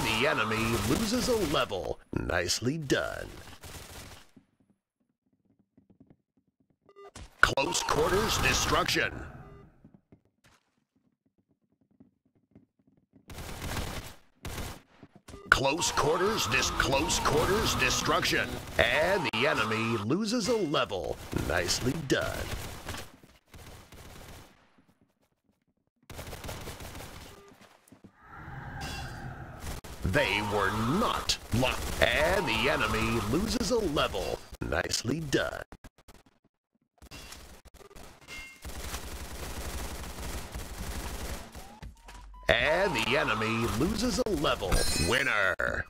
And the enemy loses a level. Nicely done. Close quarters destruction. Close quarters, dis close quarters destruction. And the enemy loses a level. Nicely done. They were not. And the enemy loses a level. Nicely done. And the enemy loses a level. Winner.